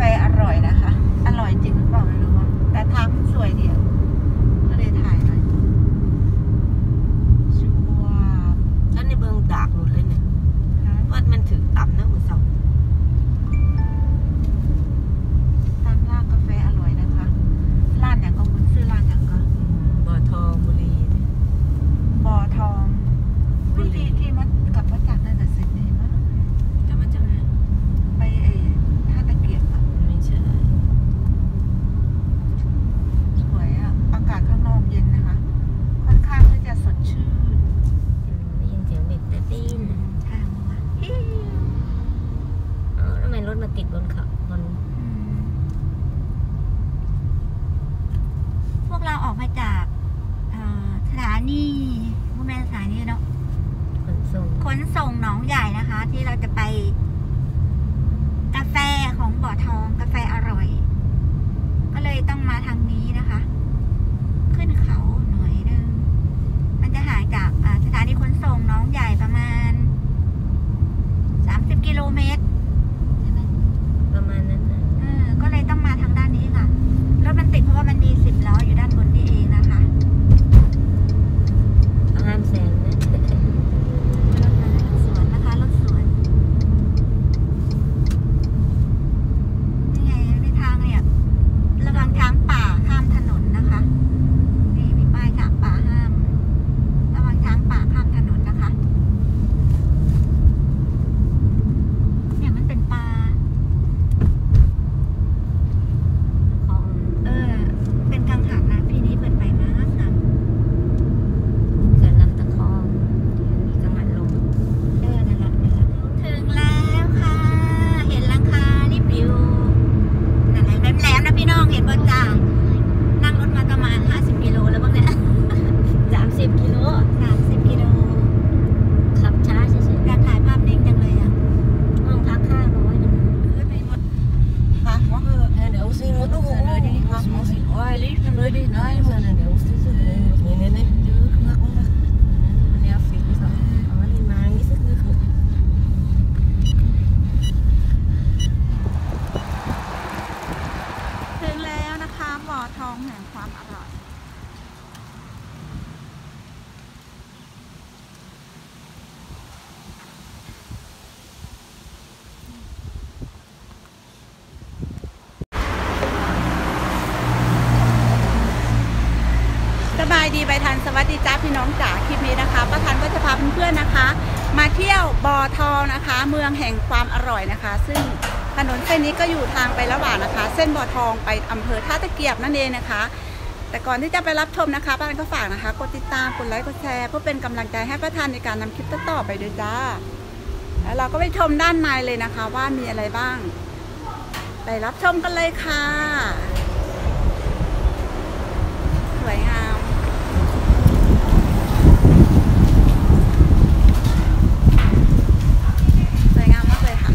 แฟอร่อยนะคะ อร่อยจริงหรือเปล่าไม่รู้อะแต่ทางมันสวยดีอะก็เลยถ่ายหน่อยชัวร์แล้วในเบิงดากหลุดเลยเนี่ยฮะว่ามันถึงต่ำนะมือเสาตามร้านกาแฟอร่อยนะคะ ร้านอย่างก็คุณซื้อร้านอย่างก็บ่อทองบุรีบ่อทอง เมืองแห่งความอร่อยนะคะ ซึ่งถนนเส้นนี้ก็อยู่ทางไประหว่างนะคะ เส้นบ่อทองไปอำเภอท่าตะเกียบนั่นเองนะคะ แต่ก่อนที่จะไปรับชมนะคะป้านก็ฝากนะคะกดติดตามกดไลค์กดแชร์เพื่อเป็นกำลังใจให้ป้าทันในการนำคลิปต่อไปด้วยจ้าแล้วเราก็ไปชมด้านในเลยนะคะ ว่ามีอะไรบ้าง ไปรับชมกันเลยค่ะ สวยงาม สวยงามมากเลยค่ะ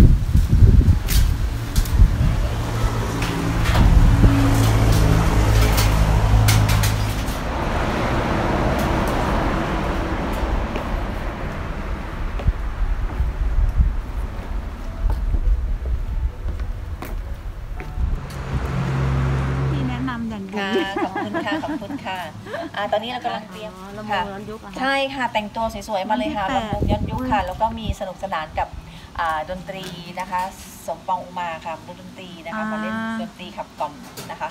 ที่แนะนำอย่างดี ค่ะ ขอบคุณค่ะ ขอบคุณค่ะอ่าตอ นนี้เรากำลังเตรียมลำโพค่ะงย้อนยุคอะใช่ค่ะแต่งตัวสวยๆมาเลยค่ะแต่ลำวงย้อนยุคค่ะ แล้วก็มีสนุกสนานกับอ่าดนตรีนะคะ สมปองอุมาค่ะดนตรีนะคะมาเล่นดนตรีขับกล่อมนะคะ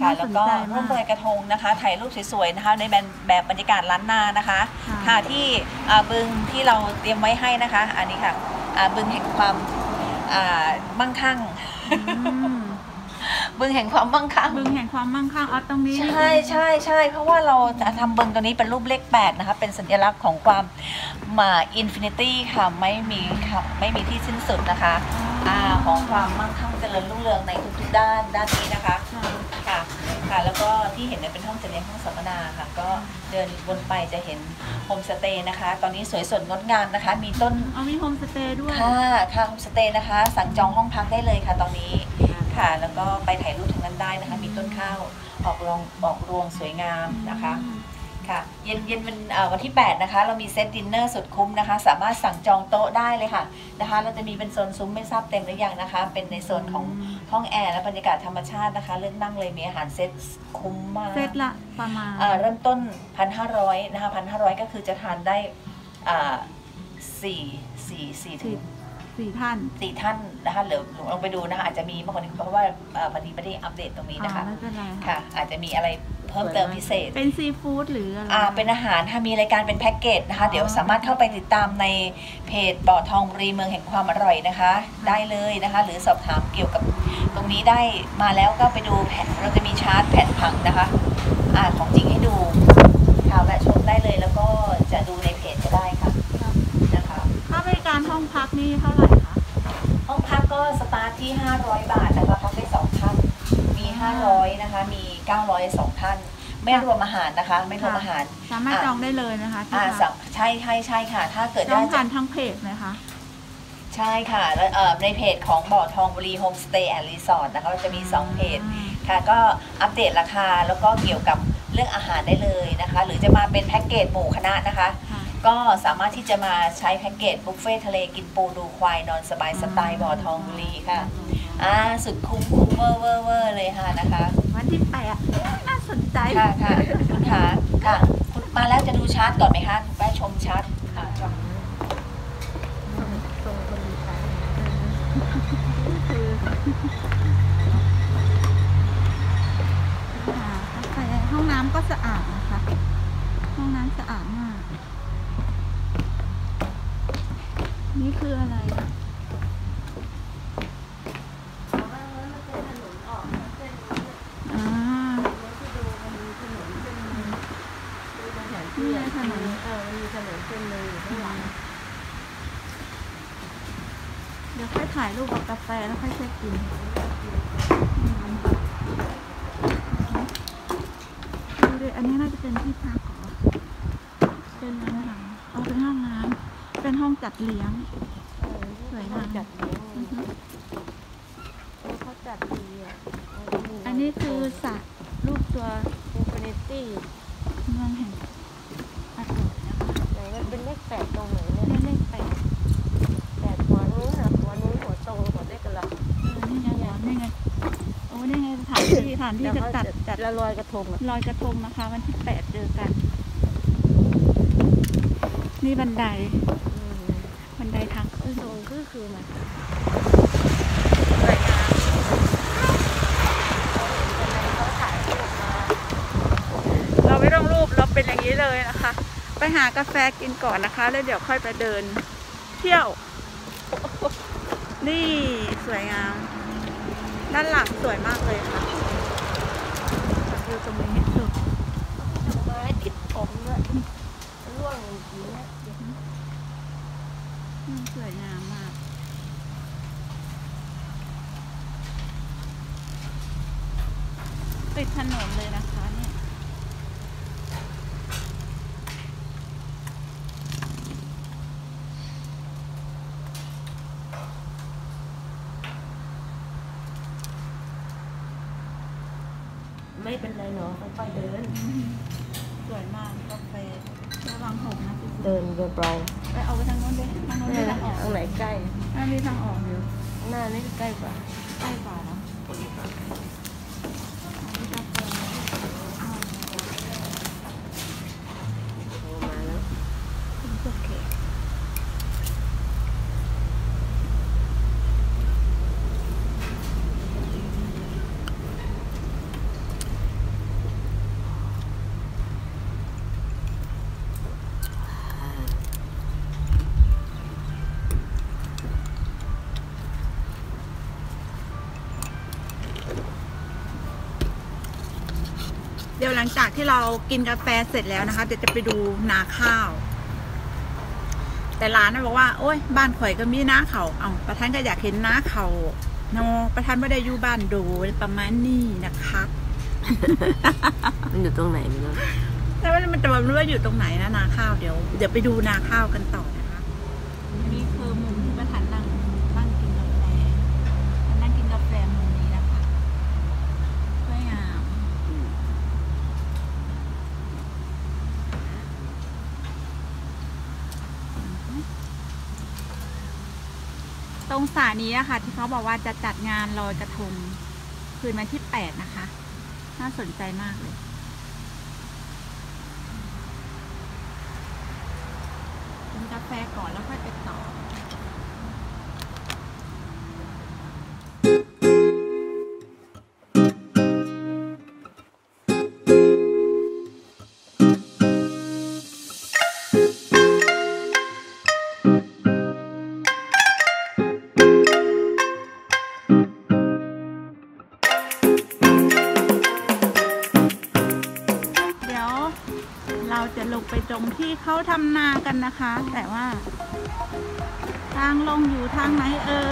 ค่ะแล้วก็ร่วมลอยกระทงนะคะ ถ่ายรูปสวยๆนะคะในแบบแบบบรรยากาศล้านนานะคะค่ะที่อ่าบึงที่เราเตรียมไว้ให้นะคะ อันนี้ค่ะอ่าบึงแห่งความอ่ามั่งคั่ง อืม บึงแห่งความมั่งคั่งบึงแห่งความมั่งคั่งเอาตรงนี้ ใช่ใช่ใช่เพราะว่าเราจะทำเบิงตัวนี้เป็นรูปเลข8นะคะเป็นสัญลักษณ์ของความมา infinity ค่ะไม่มีค่ะไม่มีที่สิ้นสุดนะคะอ่าของความมั่งคั่งเจริญรุ่งเรืองในทุกๆด้านด้านนี้นะคะค่ะค่ะค่ะแล้วก็ที่เห็นเนี่ยเป็นห้องจัดเลี้ยงห้องสัมมนาค่ะ ก็เดินวนไปจะเห็นโฮมสเตย์นะคะ ตอนนี้สวยสดงดงามนะคะ มีต้นเอามีโฮมสเตย์ด้วยค่ะค่ะโฮมสเตย์นะคะ สั่งจองห้องพักได้เลยค่ะตอนนี้ ค่ะ แล้วก็ไปถ่ายรูปทางนั้นได้นะคะ มีต้นข้าวออกรวงออกรวงสวยงามนะคะค่ะเย็นเย็นวันเอ่อวันที่ 8 นะคะ เรามี set dinner สุดคุ้มนะคะ สามารถสั่งจองโต๊ะได้เลยค่ะนะคะ เราจะมีเป็นโซนซุ้มไม่ทราบเต็มหรือยังนะคะ เป็นในโซนของห้องแอร์และบรรยากาศธรรมชาตินะคะ เลือกนั่งเลยมีอาหารเซตคุ้มมากเซตละประมาณเอ่อเริ่มต้น 1,500 นะคะ 1,500 ก็คือจะทานได้อ่าสี่สี่สี่ถึสี่ สี่ท่าน สี่ท่านนะคะเดี๋ยวลองไปดูนะคะอาจจะมีมากกว่านี้เพราะว่าเอ่อพอดีไม่ได้อัปเดตตรงนี้นะคะ อ๋อไม่เป็นไรค่ะ ค่ะ อาจจะมีอะไรเพิ่มเติมพิเศษ เป็นซีฟู้ดหรืออะไร อ่าเป็นอาหารค่ะมีรายการเป็นแพ็กเกจนะคะ เดี๋ยวสามารถเข้าไปติดตามในเพจบ่อทองบุรีเมืองแห่งความอร่อยนะคะ ได้เลยนะคะ หรือสอบถามเกี่ยวกับตรงนี้ได้มาแล้วก็ไปดูแผนเราจะมีชาร์ตแผนผังนะคะอ่าของจริงให้ 902 ท่าน ไม่รวมอาหารนะคะ ไม่รวมอาหาร สามารถจองได้เลยนะคะอ่าใช่ใช่ใช่ค่ะ ถ้าเกิดจองผ่านทางเพจนะคะ ใช่ค่ะแล้วในเพจของบ่อทองบุรีโฮมสเตย์แอนด์รีสอร์ทนะคะเราจะมี 2 เพจค่ะ ก็อัปเดตราคาแล้วก็เกี่ยวกับเรื่องอาหารได้เลยนะคะ หรือจะมาเป็นแพ็กเกจหมู่คณะนะคะ ก็สามารถที่จะมาใช้แพ็กเกจบุฟเฟ่ทะเลกินปูดูควายนอนสบายสไตล์บ่อทองบุรีค่ะ อ่าสุดคุ้มคุ้มเวอร์เวอร์เวอร์เลยค่ะนะคะ วันที่แปดน่าสนใจค่ะค่ะคุณขาค่ะคุณมาแล้วจะดูชาร์ตก่อนไหมคะแวะชมชาร์ตค่ะชมตรงคนดีใจคืออ่ากาแฟห้องน้ำก็สะอาดนะคะ ห้องน้ำสะอาดมาก นี่คืออะไรอะอ่าที่ไหนถนนเออมันมีถนนเส้นหนึงอยู่ข้างหลัง เดี๋ยวค่อยถ่ายรูปกับกาแฟแล้วค่อยเช็คอินดูดิอันนี้น่าจะเป็นที่พักเหรอเป็นอะไรหลังเอาเป็นห้องน้ำเป็นห้อง จัดเลี้ยง สวยงาม จัดเลี้ยงอือฮึเขาจัดดีอะอันนี้คือสระรูปตัว infinity เมืองแห่งอร่อยนะคะไหนมันเป็นเลขแปดตรงไหนเนี่ยเนี่ย เลขแปดแปดหัวนู้นนะหัวนู้นหัวตรงหัวเลขกันละเออนี่ไงหัวนี่ไงโอ้นี่ไงสถานที่สถานที่จะจัดจัดละลอยกระทงอะลอยกระทงนะคะ วันที่แปดเจอกัน นี่บันได บันทางขึ้นตรงคือคือมันสวยงามเขาถ่ายรูปมาเราไม่ต้องรูปเราเป็นอย่างนี้เลยนะคะ ไปหากาแฟกินก่อนนะคะ แล้วเดี๋ยวค่อยไปเดิน เที่ยว นี่สวยงาม ด้านหลังสวยมากเลยค่ะจากวิวตรงนี้สุด ดอกไม้ติดผมด้วยร่วงจริงๆนะ อืมสวยงามมาก ติดถนนเลยนะคะเนี่ยไม่เป็นไรเนาะค่อยๆเดิน สวยมากกาแฟระวังหกนะพี่เดินเบาไปเอาไปทางโน้นดิทางโน้นๆมีเนี่ยทางออกตรงไหนใกล้อ่ามีทางออกอยู่ หน้านี่ใกล้กว่า ใกล้กว่าเนอะอันนี้กาแฟอ่า โทรมาแล้ว คุณโอเค เดี๋ยวหลังจาก ที่เรากินกาแฟเสร็จแล้วนะคะ เดี๋ยวจะไปดูนาข้าว แต่ร้านน่ะบอกว่า โอ้ยบ้านข่อยก็มีนาเขาเอาประธานก็อยากเห็นนาเขาโนประธานไม่ได้อยู่บ้านดูประมาณนี้นะคะมันอยู่ตรงไหนไม่รู้แต่ว่ามันจะไม่รู้ว่าอยู่ตรงไหนนะนาข้าวเดี๋ยว เดี๋ยวไปดูนาข้าวกันต่อนะคะนี่คือมุมที่ประธานนั่งนั่งกินกาแฟนั่งกินกาแฟมุมนี้นะคะสวยงาม รงสานี้นะค่ะที่เขาบอกว่าจะจัดงานลอยกระทงคืนวันที่แปดนะคะ น่าสนใจมากเลยกินกาแฟก่อนแล้วค่อยไปต่อ ไปตรงที่เขาทำนากันนะคะ แต่ว่า ทางลงอยู่ทางไหนเอ่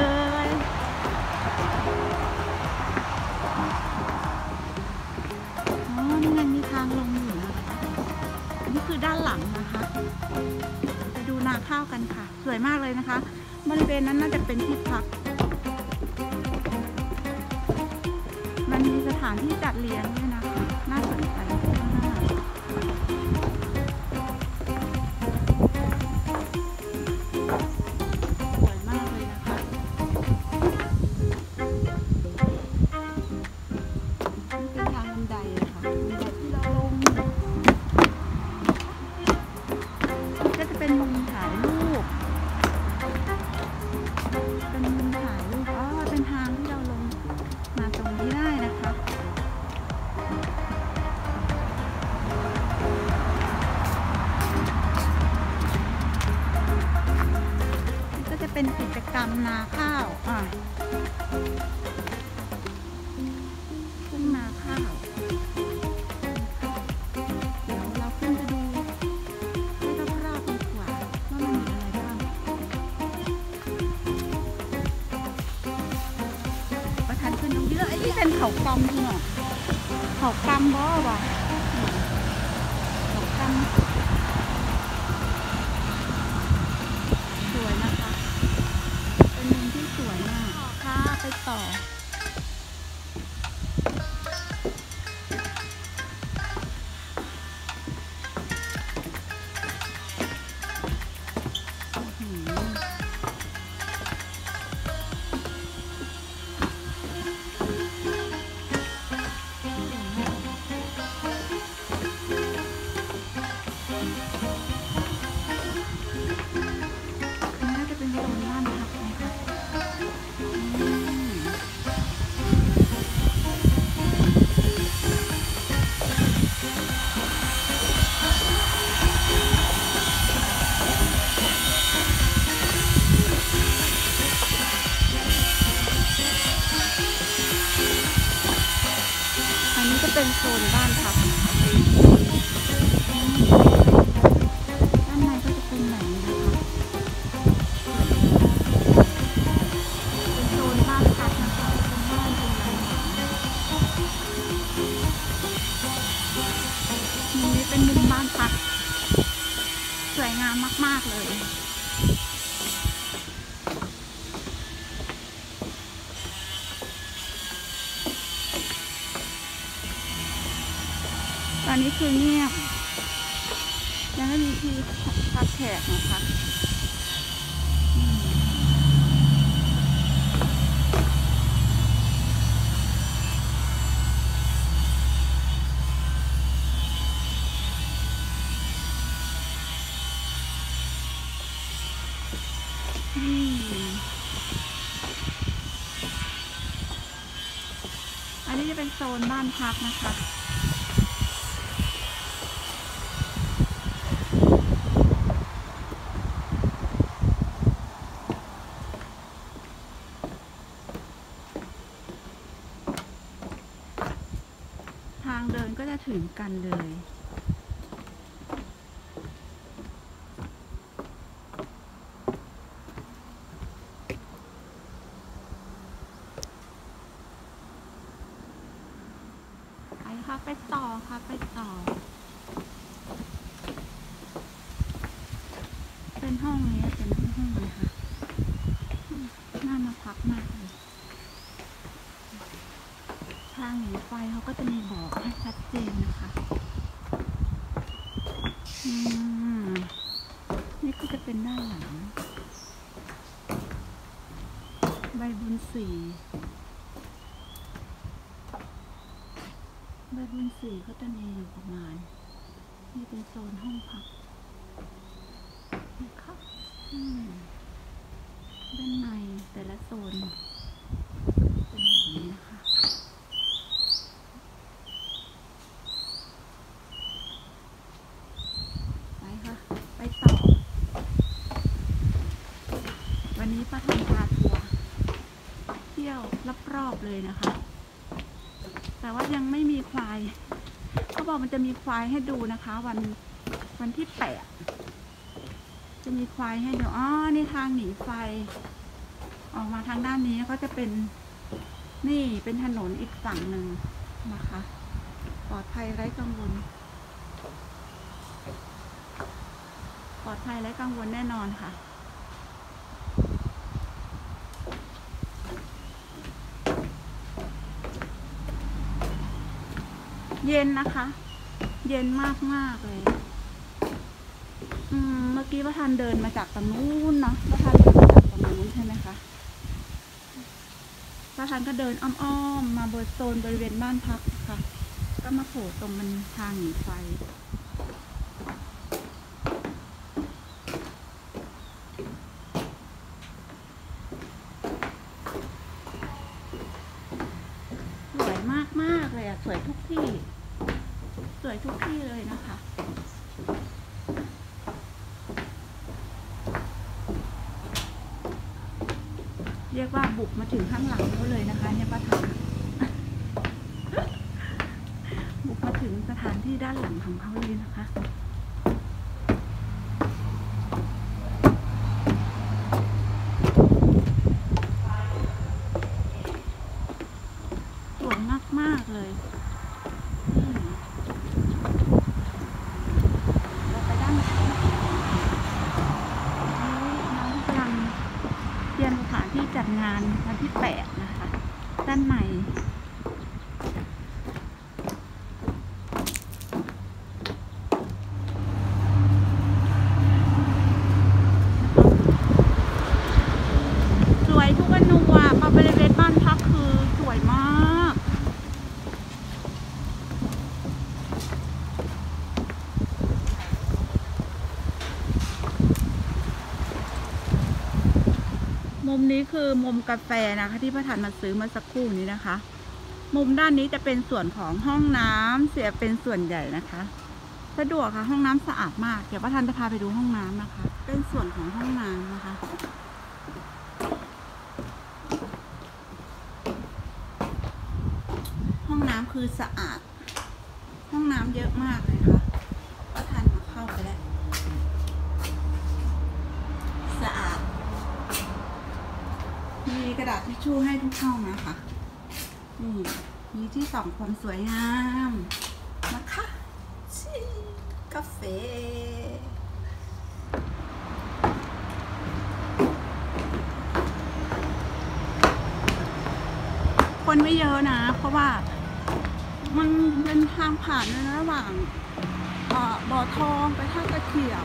ยอ๋อนี่ไงมีทางลงอยู่นะคะนี่คือด้านหลังนะคะไปดูนาข้าวกันค่ะ สวยมากเลยนะคะ บริเวณนั้นน่าจะเป็นที่พัก มันมีสถานที่จัดเลี้ยงด้วยนะ เป็นโซนบ้านพัก นี้จะเป็นโซนบ้านพักนะคะทางเดินก็จะถึงกันเลย ไปต่อค่ะไปต่อ เป็นห้องนี้เป็นห้องเลยค่ะน่ามาพักมากเลยทางหนีไฟเขาก็จะมีบอกให้ชัดเจนนะคะอืมนี่ก็จะเป็นด้านหลัง ใบบุญสี ใบบุญสีก็จะมีอยู่ประมาณ นี่เป็นโซนห้องพักนะคะด้านในแต่ละโซนเป็นแบบนี้นะคะไปค่ะ ไปต่อ วันนี้ป้าทำพาทัวร์เที่ยวรอบๆเลยนะคะ แต่ว่ายังไม่มีควายเขาบอกมันจะมีควายให้ดูนะคะ วันวันที่แปดจะมีควายให้ดูอ๋อนี่ทางหนีไฟ ออกมาทางด้านนี้ก็จะเป็นนี่เป็นถนนอีกฝั่งหนึ่งนะคะ ปลอดภัยไร้กังวล ปลอดภัยไร้กังวลแน่นอนค่ะ เย็นนะคะ เย็นมากมากเลย อืม เมื่อกี้ประทันเดินมาจากตรงนู้นเนาะประทันเดินมาจากตรงนู้นใช่ไหมคะประทันก็เดินอ้อมๆมาบนโซนบริเวณบ้านพักค่ะ ก็มาโผล่ตรงมันทางหนีไฟ สวยมากมากๆเลยอะสวยทุกที่ สวยทุกที่เลยนะคะ เรียกว่าบุกมาถึงข้างหลังเขาเลยนะคะ เนี่ยป้าถาม บุกมาถึงสถานที่ด้านหลังของเขาเลยนะคะ สวย มาก ๆ เลยอืมเราไปด้านไหนนี่น้องกำลังเตรียมสถานที่จัดงานวันที่แปดนะคะ ด้านในสวยทุกอนูอะมาบริเวณบ้านพักคือสวยมาก มุม นี้คือมุมกาแฟนะคะ ที่พระทันมาซื้อเมื่อสักครู่นี้นะคะ มุมด้านนี้จะเป็นส่วนของห้องน้ำเสียเป็นส่วนใหญ่นะคะ สะดวกค่ะห้องน้ำสะอาดมาก เดี๋ยวพระทันจะพาไปดูห้องน้ำนะคะ เป็นส่วนของห้องน้ำนะคะห้องน้ำคือสะอาด ห้องน้ำเยอะมากเลยค่ะพระทันมาเข้าไปแล้ว สะอาด มี กระดาษทิชชู่ให้ทุกห้องนะคะ นี่มีที่ส่องความสวยงามนะคะชิกาแฟคนไม่เยอะนะ เพราะว่ามันเป็นทางผ่านในระหว่างบ่อทองไปท่ากระเขียว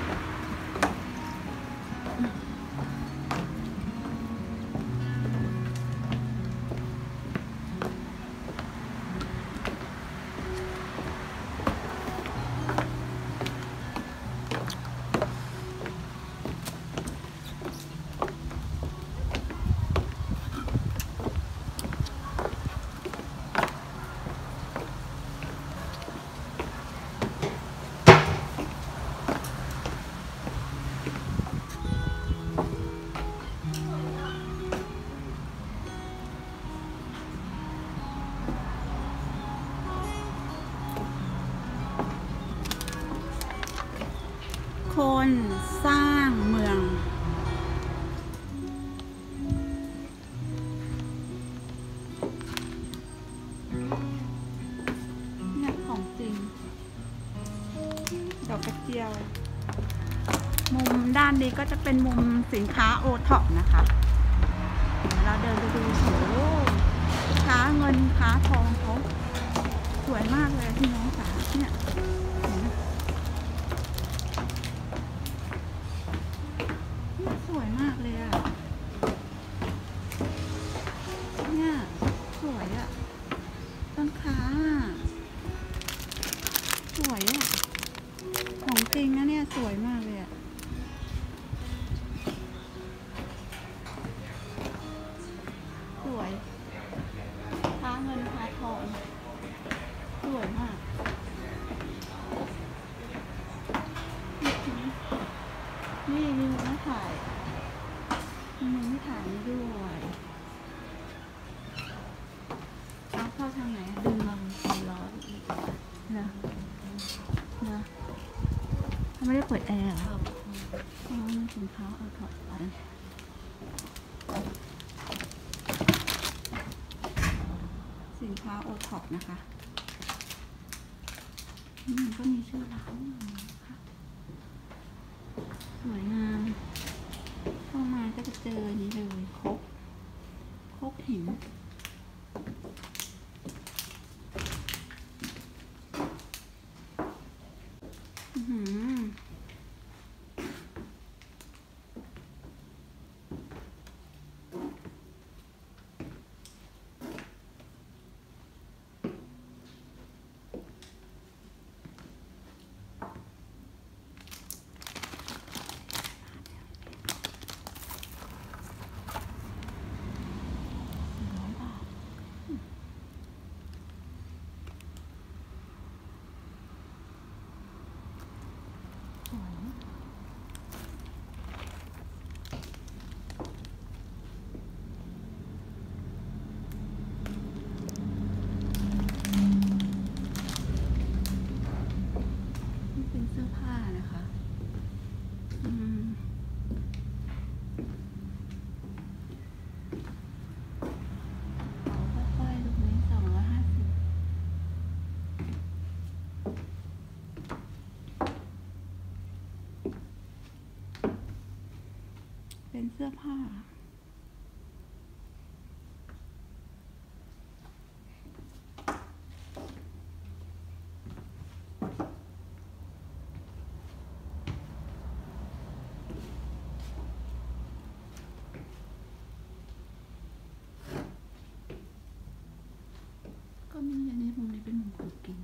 านนี้ก็จะเป็นมุมสินค้าโอท็อปนะคะเดี๋ยวเราเดินไปดูโอ้โหค้าเงินค้าทองเขาสวยมากเลยพี่น้องจ๋าเนี่ย พาเงินพาทองสวยมากนี่มีมุมมาถ่ายมีมุมไม่ถ่ายนี่ด้วยเอาเข้าทางไหนอะดึงลงสีล้ออีกนะนะเขาไม่ได้เปิดแอร์เหรออ๋อมีถุงเท้าเอาถอดก่อ ร้าโอท็อปนะคะมันก็มีชื่อร้านนะคะสวยงาม เข้ามาก็จะเจออันนี้เลยครกครกหินอื้อหือสี่ร้อยบาทอืมสวยนี่เป็นเสื้อผ้านะคะ อืม เอาค่อยๆลูกนี้สองร้อยห้าสิบเป็นเสื้อผ้า ก็มีอันนี้มุมนี้เป็นมุมของ กิน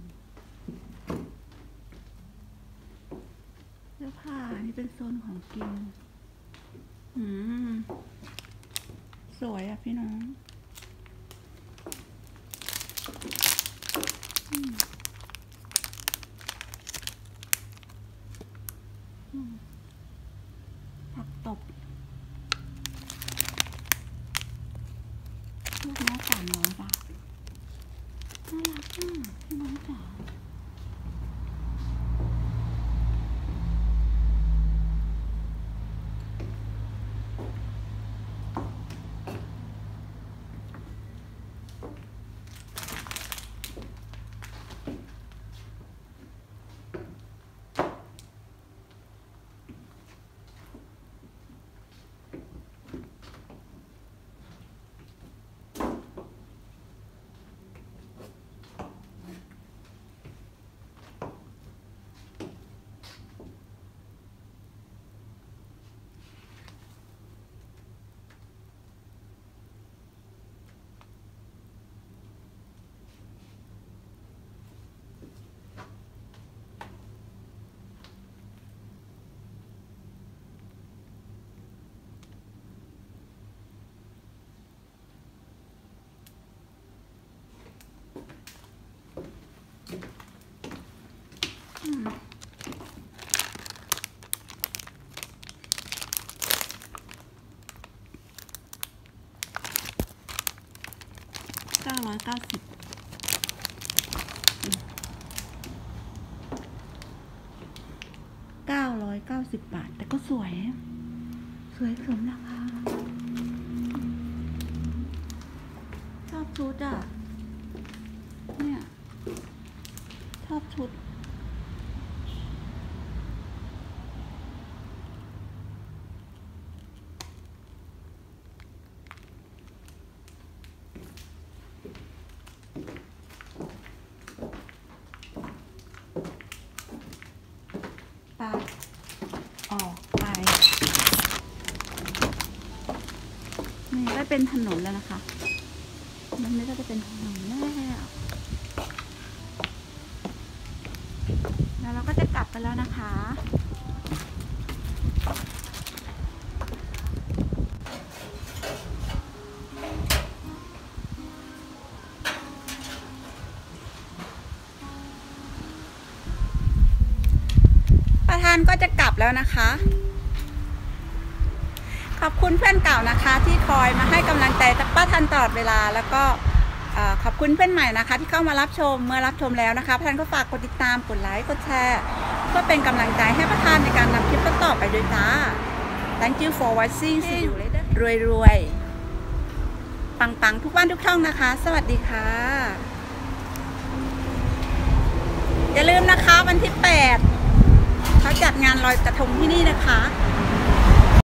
เสื้อผ้านี่เป็นโซนของกิน อืม สวยอะพี่น้องอืมอืมผักตบลูกน้าสามร้อยบาท น่ารักมากพี่น้องจ๋าอืมเก้าร้ อยเก้าสิบเก้าร้อยเก้าสิบบาท แต่ก็สวย สวยสมราคาชอบชุดอะ เนี่ย ชอบชุด เป็นถนนแล้วนะคะ มันไม่ก็จะเป็นถนนแล้วแล้วเราก็จะกลับไปแล้วนะคะ ประธานก็จะกลับแล้วนะคะ อบคุณเพื่อนเก่านะคะ ที่คอยมาให้กำลังใจป้าทันตลอดเวลา แล้วก็ขอบคุณเพื่อนใหม่นะคะ ที่เข้ามารับชมเมื่อรับชมแล้วนะคะป้านก็ฝากกดติดตามกดไลค์กดแชร์เพื่อเป็นกำลังใจให้ป้าทันในการนำคลิปต่อไปด้วยจ้า Thank you for watching see you later รวยรวยๆปังๆทุกวันทุกช่องนะคะ สวัสดีค่ะ อย่าลืมนะคะวันที่ 8 เขาจัดงานลอยกระทงที่นี่นะคะ